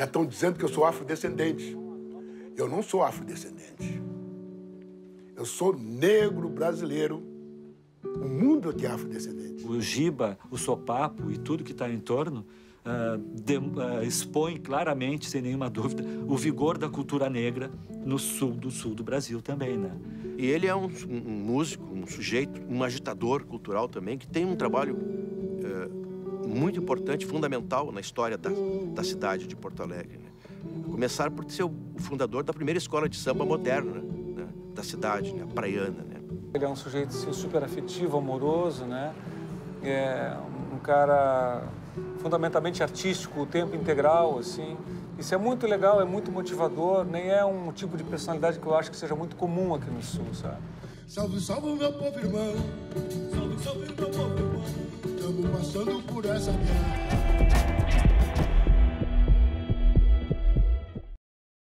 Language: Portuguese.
Já estão dizendo que eu sou afrodescendente. Eu não sou afrodescendente. Eu sou negro brasileiro. O mundo é que é afrodescendente. O Giba, o Sopapo e tudo que está em torno uh, de, uh, expõe claramente, sem nenhuma dúvida, o vigor da cultura negra no sul do sul do Brasil também, né? E ele é um, um músico, um sujeito, um agitador cultural também, que tem um trabalho uh, muito importante, fundamental na história da, da cidade de Porto Alegre. Né? Começar por ser o fundador da primeira escola de samba moderna né? da cidade, né? a praiana. Né? Ele é um sujeito assim, super afetivo, amoroso, né? É um cara fundamentalmente artístico, o tempo integral, assim. Isso é muito legal, é muito motivador, nem é um tipo de personalidade que eu acho que seja muito comum aqui no Sul, sabe? Salve, salve, meu povo irmão. Passando por essa guerra.